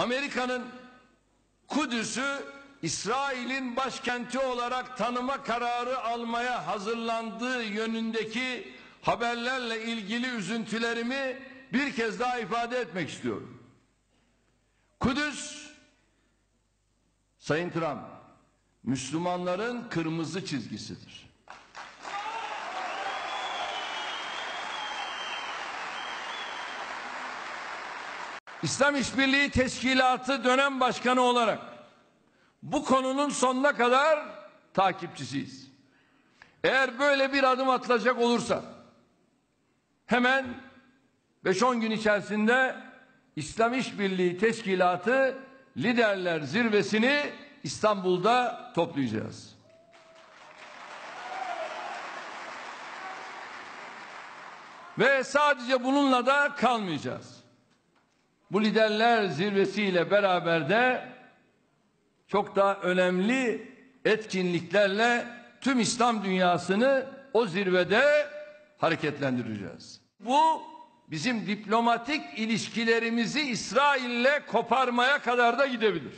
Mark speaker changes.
Speaker 1: Amerika'nın Kudüs'ü İsrail'in başkenti olarak tanıma kararı almaya hazırlandığı yönündeki haberlerle ilgili üzüntülerimi bir kez daha ifade etmek istiyorum. Kudüs, Sayın Trump, Müslümanların kırmızı çizgisidir. İslam İşbirliği Teşkilatı dönem başkanı olarak bu konunun sonuna kadar takipçisiyiz. Eğer böyle bir adım atılacak olursa hemen 5-10 gün içerisinde İslam İşbirliği Teşkilatı Liderler Zirvesini İstanbul'da toplayacağız. Ve sadece bununla da kalmayacağız. Bu liderler zirvesiyle beraber de çok daha önemli etkinliklerle tüm İslam dünyasını o zirvede hareketlendireceğiz. Bu bizim diplomatik ilişkilerimizi İsrail'le koparmaya kadar da gidebilir.